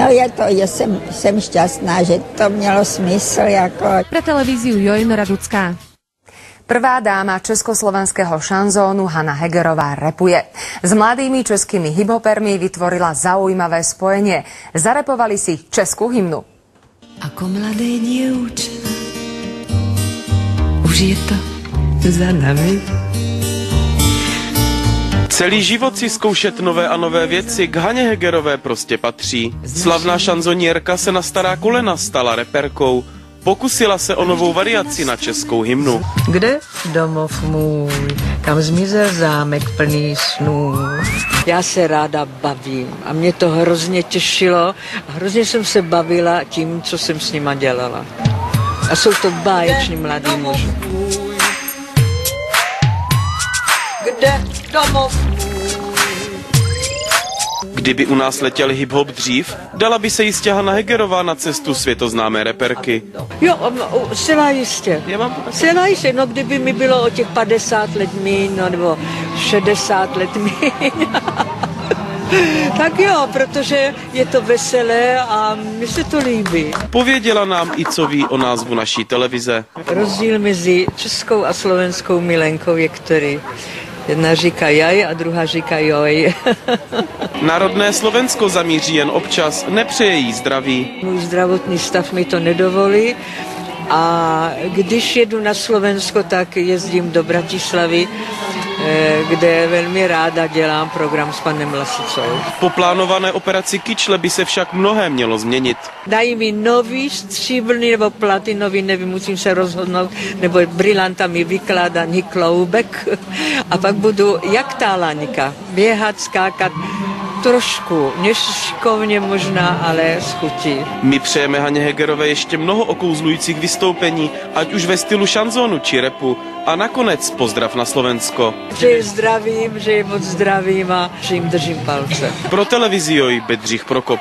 No je to, je, jsem, jsem šťastná, že to mělo smysl. Jako. Pre televíziu Jojn Raducká. Prvá dáma československého šanzónu Hanna Hegerová repuje. S mladými českými hiphopermi vytvorila zaujímavé spojenie. Zarepovali si českú hymnu. Ako mladé dievče, už je to za nami. Celý život si zkoušet nové a nové věci k Haně Hegerové prostě patří. Slavná šanzonierka se na stará kolena stala reperkou. Pokusila se o novou variaci na českou hymnu. Kde domov můj, kam zmizel zámek plný snů. Já se ráda bavím a mě to hrozně těšilo a hrozně jsem se bavila tím, co jsem s nima dělala. A jsou to báječní mladí muži. Kde domov Kdyby u nás letěl hip-hop dřív, dala by se jistě Hanna Hegerová na cestu světoznámé reperky. Jo, zcela jistě. Já mám Zcela jistě, no kdyby mi bylo o těch 50 let míň, no, nebo 60 let míň. tak jo, protože je to veselé a mi se to líbí. Pověděla nám i co ví o názvu naší televize. Rozdíl mezi českou a slovenskou milenkou je který. Jedna říká jaj a druhá říká joj. Národné Slovensko zamíří jen občas, nepřeje jí zdraví. Můj zdravotní stav mi to nedovolí a když jedu na Slovensko, tak jezdím do Bratislavy, kde velmi ráda dělám program s panem Lasicou. Po plánované operaci Kyčle by se však mnohé mělo změnit. Dají mi nový stříbrný nebo platinový, nevím, musím se rozhodnout, nebo brilanta mi vykládaný kloubek a pak budu jak ta laňka, běhat, skákat, trošku, nešikovně možná, ale s chutí. My přejeme Haně Hegerové ještě mnoho okouzlujících vystoupení, ať už ve stylu šanzonu či repu. A nakonec pozdrav na Slovensko. Že je zdravím, že je moc zdravím a že jim držím palce. Pro televizi Joj Bedřich Prokop.